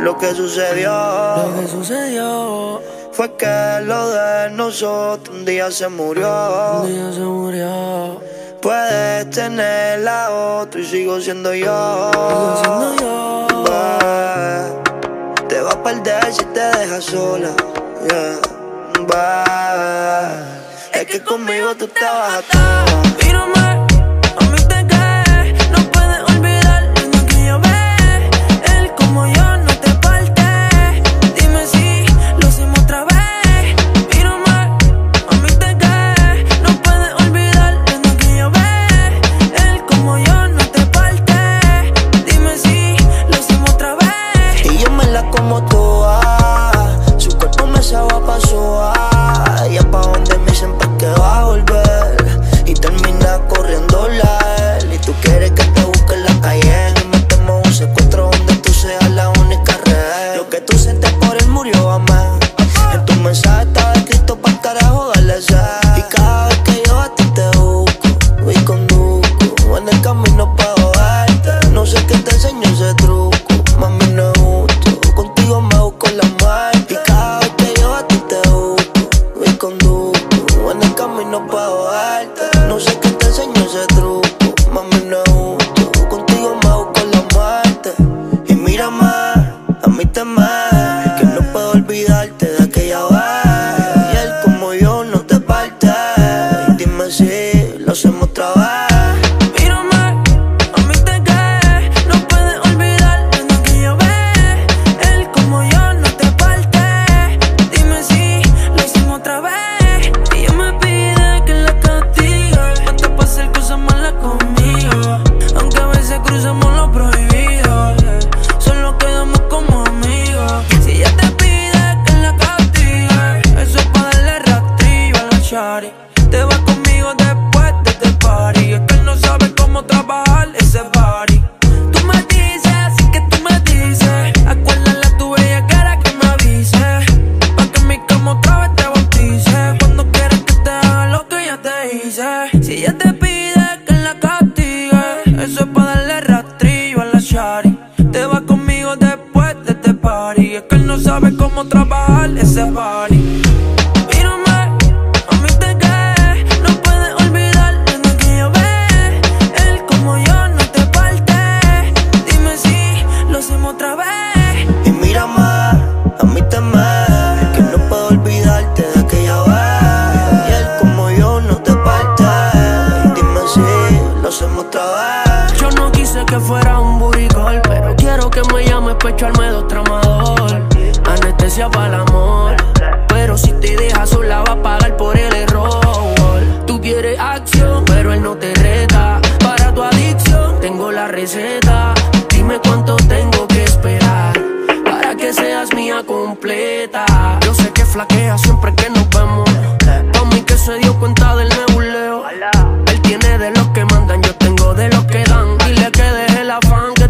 Lo que sucedió, lo que sucedió fue que lo de nosotros un día se murió. Un día se murió. Puedes tener la otra y sigo siendo yo. Sigo siendo yo. te va a perder si te dejas sola. Yeah. Es que conmigo tú te vas a No Si ella te pide que la castigue, eso es para darle rastrillo a la shari. Te vas conmigo después de este party. Es que él no sabe cómo trabajar ese party. Que fuera un buricol, pero quiero que me llames pecho al medio tramador. Anestesia para el amor, pero si te dejas sola va a pagar por el error. Tú quieres acción, pero él no te reta. Para tu adicción tengo la receta. Dime cuánto tengo que esperar para que seas mía completa. Yo sé que flaquea siempre que nos vemos. Pa' mí que se dio cuenta del nebuleo.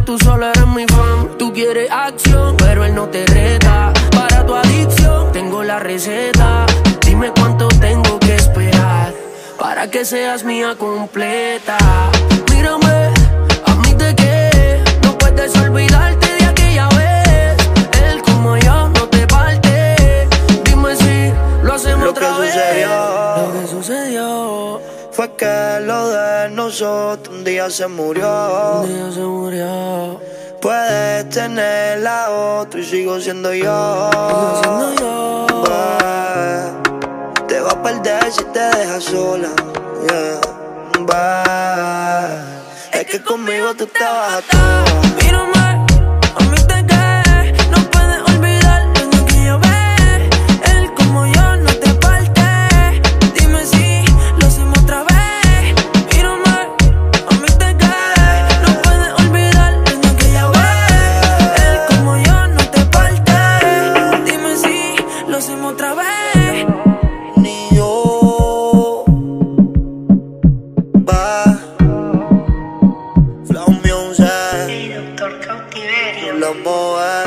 Tú solo eres mi fan. Tú quieres acción, pero él no te reta. Para tu adicción, tengo la receta. Dime cuánto tengo que esperar para que seas mía completa. Mírame, a mí te que no puedes olvidarte nosotros un día se murió. Un día se murió. Puedes tener la otra y sigo siendo yo. Sigo siendo yo. te va a perder si te dejas sola. Yeah. Es que conmigo tú te vas a todo. otra vez. Ni yo. Va. Flow Music. El doctor cautiverio. La Moa.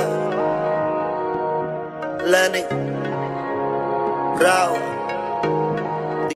Lenny. Raúl.